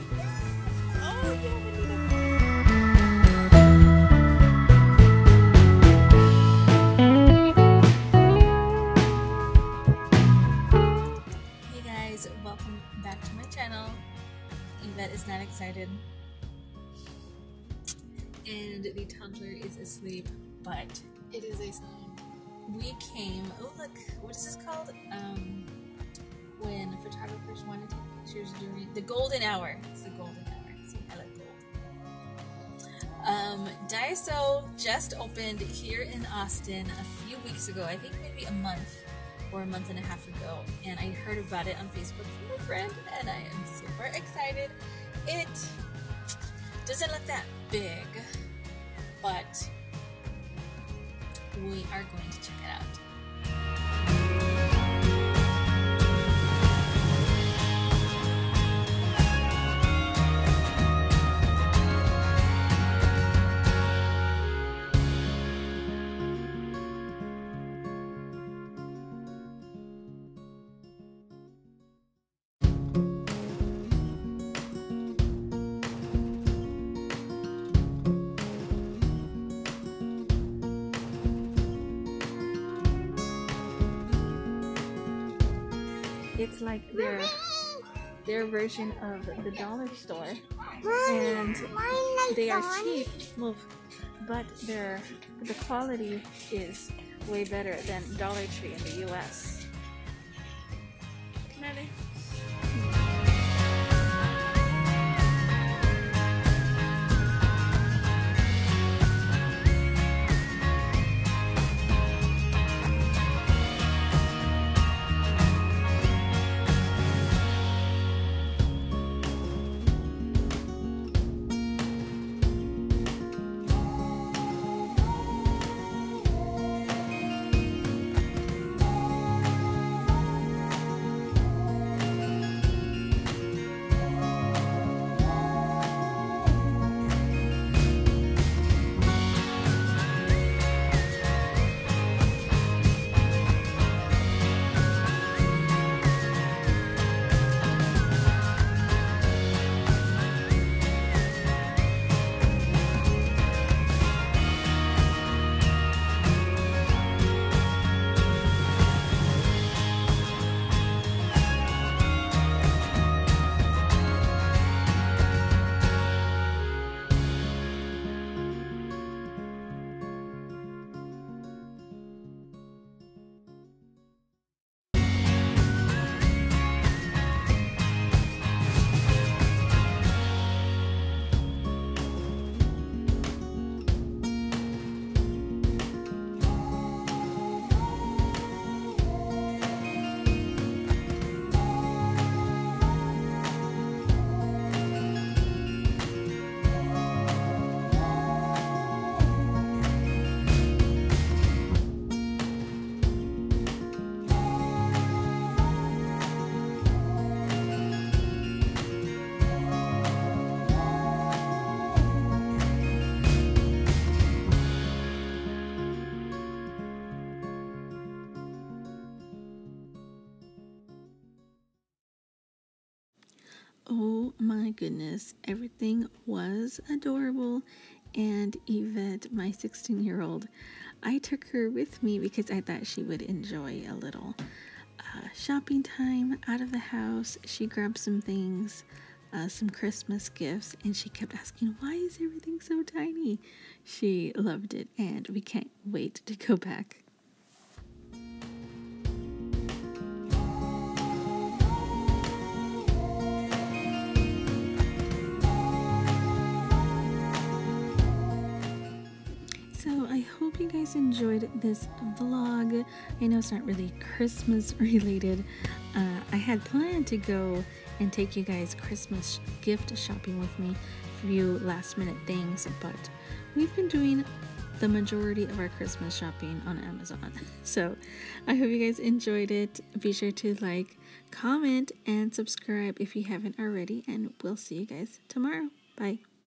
Hey guys, welcome back to my channel. Yvette is not excited. And the toddler is asleep, but it is a sign. We came, oh look, what is this called? Um, when photographers want to take the golden hour. It's the golden hour. See, I like gold. Um, Daiso just opened here in Austin a few weeks ago. I think maybe a month or a month and a half ago, and I heard about it on Facebook from a friend, and I am super excited. It doesn't look that big, but we are going to check it out. It's like their their version of the dollar store, and they are cheap. Move, but their the quality is way better than Dollar Tree in the U.S. Nelly. Mm. Oh my goodness, everything was adorable. And Yvette, my 16 year old, I took her with me because I thought she would enjoy a little uh, shopping time out of the house. She grabbed some things, uh, some Christmas gifts, and she kept asking, Why is everything so tiny? She loved it, and we can't wait to go back. Guys enjoyed this vlog. I know it's not really Christmas related. Uh, I had planned to go and take you guys Christmas gift shopping with me, a few last minute things, but we've been doing the majority of our Christmas shopping on Amazon. So I hope you guys enjoyed it. Be sure to like, comment, and subscribe if you haven't already, and we'll see you guys tomorrow. Bye.